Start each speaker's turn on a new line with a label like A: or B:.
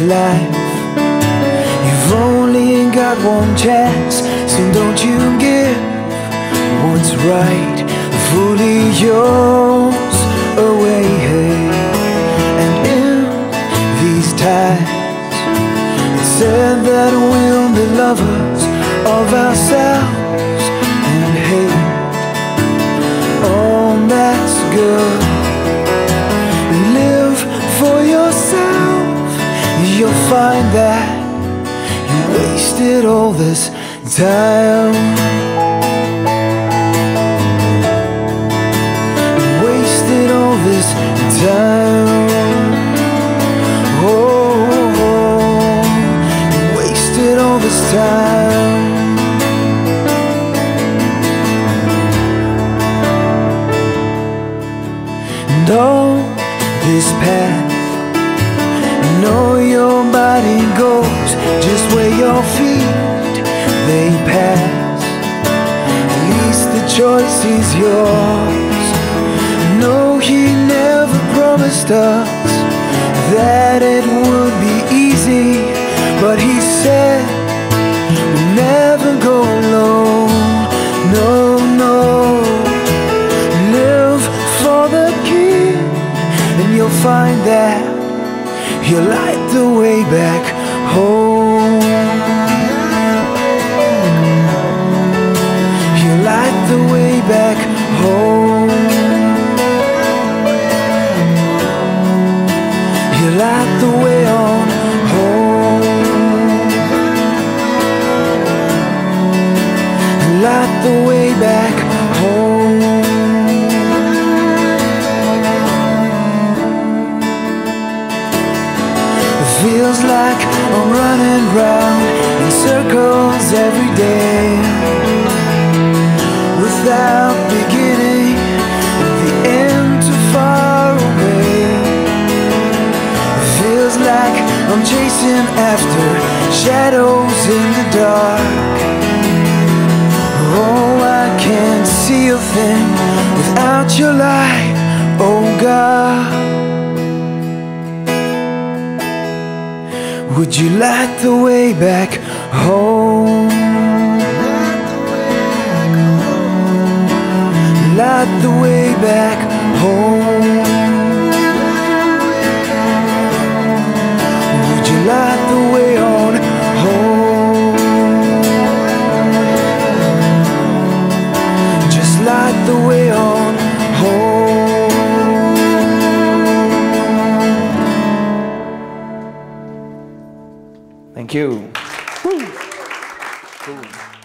A: life. You've only got one chance, so don't you give what's right fully yours away. And in these times, it's said that we'll be lovers of ourselves and hate all oh, that's good. Live you'll find that you wasted all this time. wasted all this time. Oh, wasted all this time. And all this path, choice is yours. No, he never promised us that it would be easy, but he said we'll never go alone. No, no, live for the King, and you'll find that he'll light the way back home. The way back home. Feels like I'm running round in circles every day without beginning, the end too far away. Feels like I'm chasing after shadows in the dark. Oh, I can't see a thing without your light, oh God. Would you light the way back home? Light the way back home. Thank you. Cool.